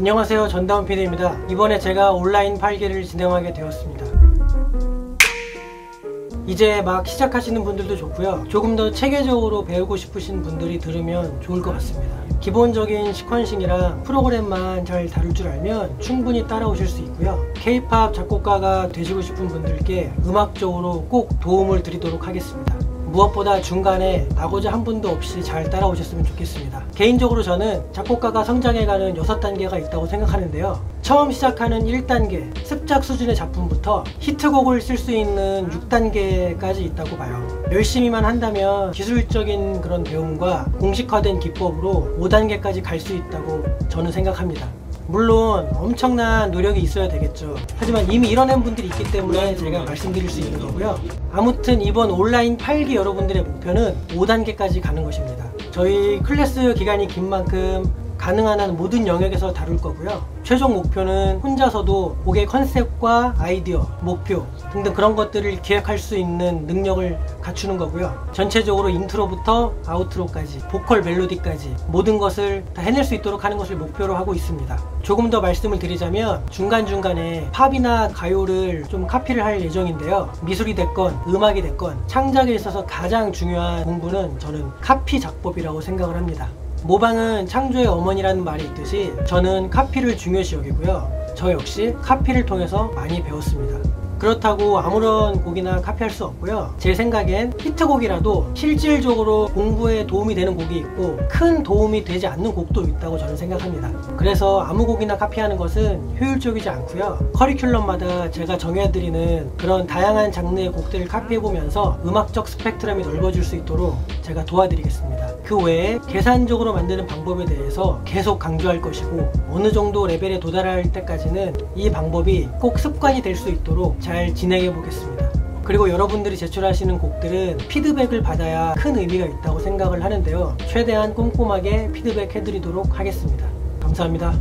안녕하세요. 전다운 PD입니다. 이번에 제가 온라인 팔기를 진행하게 되었습니다. 이제 막 시작하시는 분들도 좋고요. 조금 더 체계적으로 배우고 싶으신 분들이 들으면 좋을 것 같습니다. 기본적인 시퀀싱이랑 프로그램만 잘 다룰 줄 알면 충분히 따라오실 수 있고요. K-팝 작곡가가 되시고 싶은 분들께 음악적으로 꼭 도움을 드리도록 하겠습니다 무엇보다 중간에 아고자 한 분도 없이 잘 따라오셨으면 좋겠습니다. 개인적으로 저는 작곡가가 성장해가는 6단계가 있다고 생각하는데요. 처음 시작하는 1단계, 습작 수준의 작품부터 히트곡을 쓸 수 있는 6단계까지 있다고 봐요. 열심히만 한다면 기술적인 그런 배움과 공식화된 기법으로 5단계까지 갈 수 있다고 저는 생각합니다. 물론 엄청난 노력이 있어야 되겠죠. 하지만 이미 이뤄낸 분들이 있기 때문에 제가 말씀드릴 수 있는 거고요. 아무튼 이번 온라인 8기 여러분들의 목표는 5단계까지 가는 것입니다. 저희 클래스 기간이 긴 만큼 가능한 한 모든 영역에서 다룰 거고요. 최종 목표는 혼자서도 곡의 컨셉과 아이디어, 목표 등등 그런 것들을 기획할 수 있는 능력을 갖추는 거고요. 전체적으로 intro부터 outro까지, 보컬 멜로디까지 모든 것을 다 해낼 수 있도록 하는 것을 목표로 하고 있습니다. 조금 더 말씀을 드리자면 중간중간에 팝이나 가요를 좀 카피를 할 예정인데요. 미술이 됐건 음악이 됐건 창작에 있어서 가장 중요한 공부는 저는 카피 작법이라고 생각을 합니다. 모방은 창조의 어머니라는 말이 있듯이 저는 카피를 중요시 여기고요. 저 역시 카피를 통해서 많이 배웠습니다. 그렇다고 아무런 곡이나 카피할 수 없고요 제 생각엔 히트곡이라도 실질적으로 공부에 도움이 되는 곡이 있고 큰 도움이 되지 않는 곡도 있다고 저는 생각합니다 그래서 아무 곡이나 카피하는 것은 효율적이지 않고요 커리큘럼마다 제가 정해드리는 그런 다양한 장르의 곡들을 카피해보면서 음악적 스펙트럼이 넓어질 수 있도록 제가 도와드리겠습니다 그 외에 계산적으로 만드는 방법에 대해서 계속 강조할 것이고 어느 정도 레벨에 도달할 때까지는 이 방법이 꼭 습관이 될 수 있도록 잘 진행해 보겠습니다. 그리고 여러분들이 제출하시는 곡들은 피드백을 받아야 큰 의미가 있다고 생각을 하는데요. 최대한 꼼꼼하게 피드백 해드리도록 하겠습니다. 감사합니다.